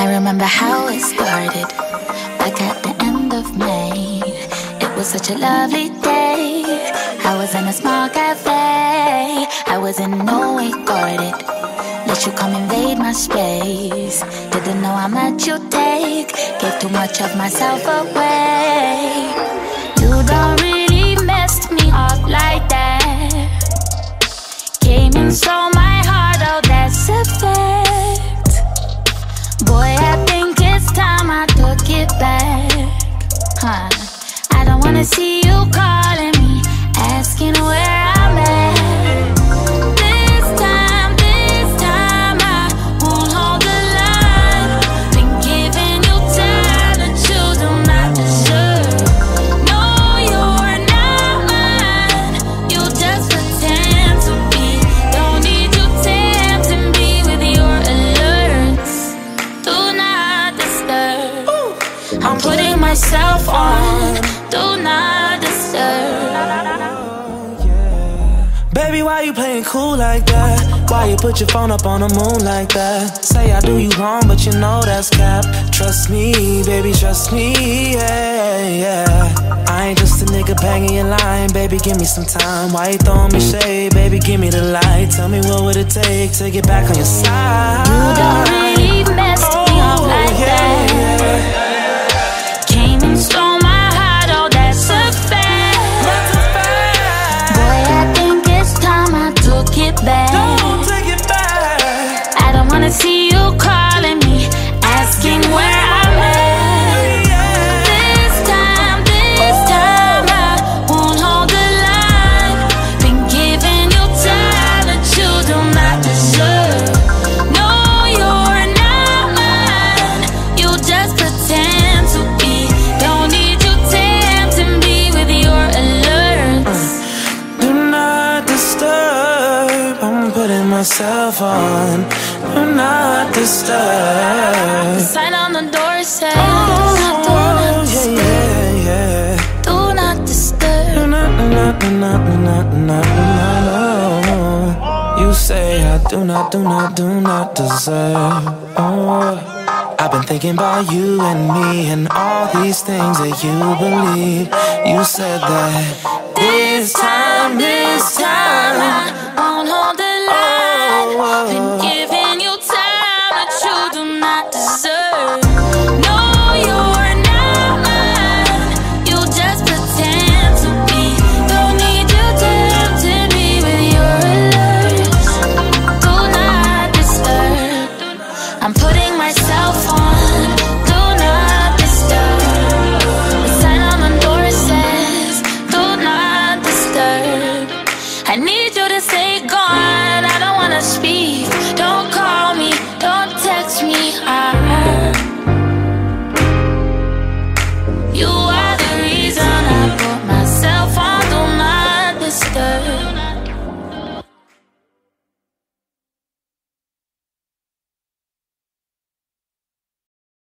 I remember how it started back at the end of May. It was such a lovely day. I was in a small cafe. I was in no way guarded. Let you come invade my space. Didn't know how much you take. Gave too much of myself away. You don't really messed me up like that. Came in stole Huh. I don't wanna see myself on. Do not disturb. Baby, why you playing cool like that? Why you put your phone up on the moon like that? Say I do you wrong, but you know that's cap. Trust me, baby, trust me, yeah, yeah. I ain't just a nigga banging your line, baby, give me some time. Why you throwing me shade, baby, give me the light. Tell me what would it take to get back on your side? See myself on. Do not disturb. Sign on the door says, Oh, do not oh, yeah, disturb. yeah, yeah. Do not disturb. Do not, not, do not, no. You say I do not, do not, do not deserve. Oh. I've been thinking about you and me and all these things that you believe. You said that this time, this time. I won't hold the line. Been giving speak